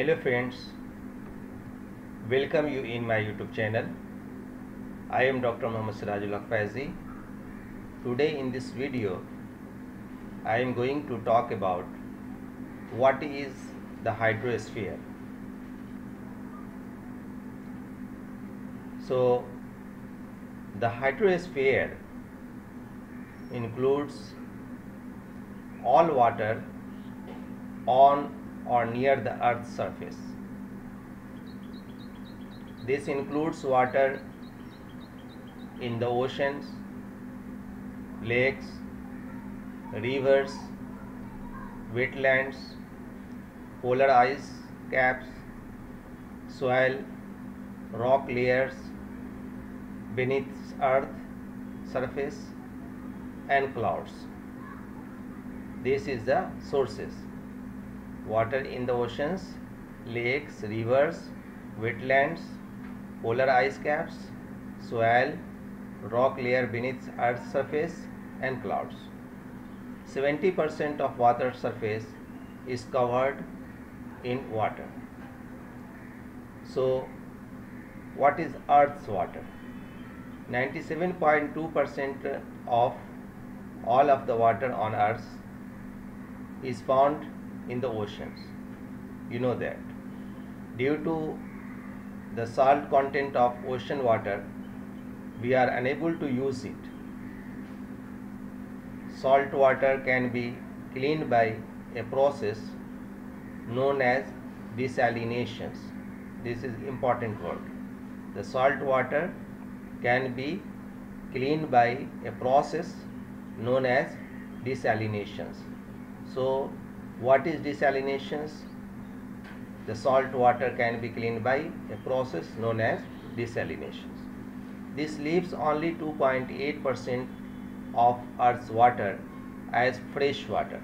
Hello friends, welcome you in my YouTube channel. I am Dr. Muhammad Sirajul Faizi. Today in this video, I am going to talk about what is the hydrosphere. So, the hydrosphere includes all water on or near the earth's surface. This includes water in the oceans, lakes, rivers, wetlands, polar ice caps, soil, rock layers beneath earth surface and clouds. This is the sources. Water in the oceans, lakes, rivers, wetlands, polar ice caps, soil, rock layer beneath earth's surface and clouds. 70% of water surface is covered in water. So, what is earth's water? 97.2% of all of the water on earth is found in the oceans. You know that. Due to the salt content of ocean water, we are unable to use it. Salt water can be cleaned by a process known as desalination. This is important word. The salt water can be cleaned by a process known as desalinations. So, what is desalinations? The salt water can be cleaned by a process known as desalinations. This leaves only 2.8% of Earth's water as fresh water.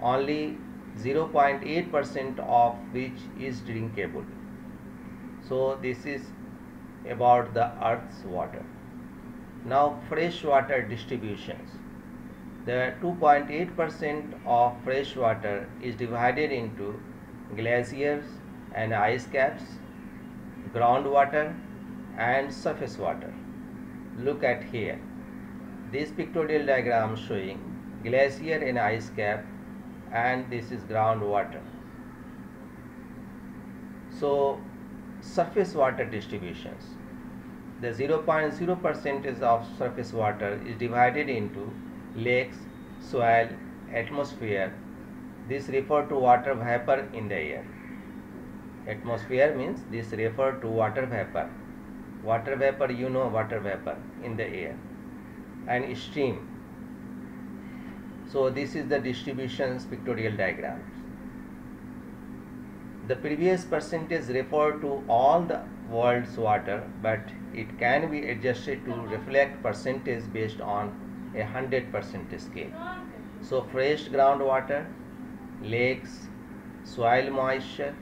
Only 0.8% of which is drinkable. So, this is about the Earth's water. Now, fresh water distributions. The 2.8% of fresh water is divided into glaciers and ice caps, groundwater and surface water. Look at here. This pictorial diagram showing glacier and ice cap and this is groundwater. So, surface water distributions. The 0.0 percentage of surface water is divided into lakes, soil, atmosphere. This refer to water vapor in the air. Atmosphere means this refer to water vapor. Water vapor, you know water vapor in the air. And stream. So this is the distributions pictorial diagrams. The previous percentage refer to all the world's water but it can be adjusted to reflect percentage based on a 100% scale. So fresh groundwater, lakes, soil moisture,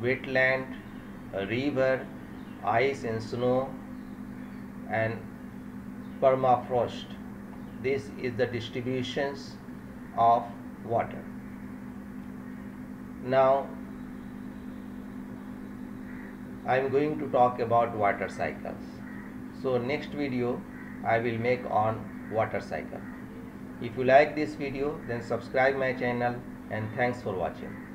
wetland, river, ice and snow and permafrost. This is the distributions of water. Now I am going to talk about water cycles. So next video I will make on water cycle. If you like this video then subscribe my channel and thanks for watching.